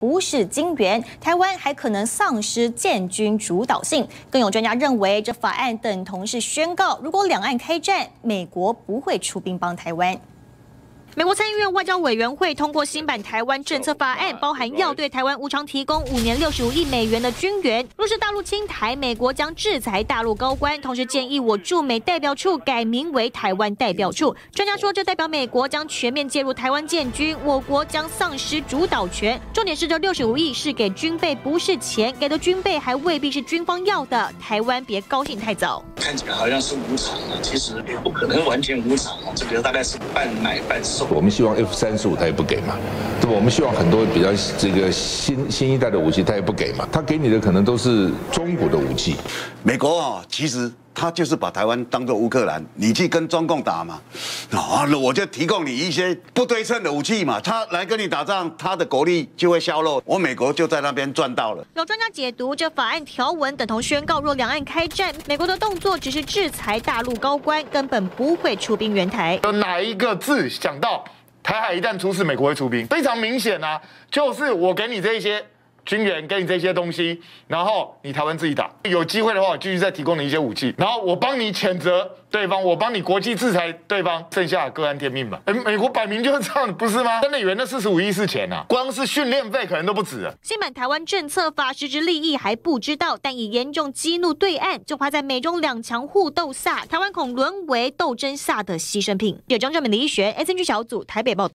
不是金元，台湾还可能丧失建军主导性。更有专家认为，这法案等同是宣告，如果两岸开战，美国不会出兵帮台湾。美国参议院外交委员会通过新版台湾政策法案，包含要对台湾无偿提供五年六十五亿美元的军援。若是大陆侵台，美国将制裁大陆高官，同时建议我驻美代表处改名为台湾代表处。专家说，这代表美国将全面介入台湾建军，我国将丧失主导权。重点是，这六十五亿是给军备，不是钱，给的军备还未必是军方要的。台湾别高兴太早，看起来好像是无偿啊，其实也不可能完全无偿啊，这个大概是半买半送。我们希望 F 三十五他也不给嘛，对吧？我们希望很多比较这个新新一代的武器他也不给嘛，他给你的可能都是中国的武器。美国啊，其实。他就是把台湾当做乌克兰，你去跟中共打嘛，啊，那我就提供你一些不对称的武器嘛，他来跟你打仗，他的国力就会削弱，我美国就在那边赚到了。有专家解读，这法案条文等同宣告，若两岸开战，美国的动作只是制裁大陆高官，根本不会出兵援台。有哪一个字想到台海一旦出事，美国会出兵？非常明显啊，就是我给你这些。军援给你这些东西，然后你台湾自己打，有机会的话，继续再提供你一些武器，然后我帮你谴责对方，我帮你国际制裁对方，剩下各安天命吧。哎，美国摆明就是这样，不是吗？真的以为那四十五亿是钱啊？光是训练费可能都不止。新版台湾政策法实质利益还不知道，但已严重激怒对岸，就怕在美中两强互斗下，台湾恐沦为斗争下的牺牲品。有张正美、李学 S N G 小组台北报。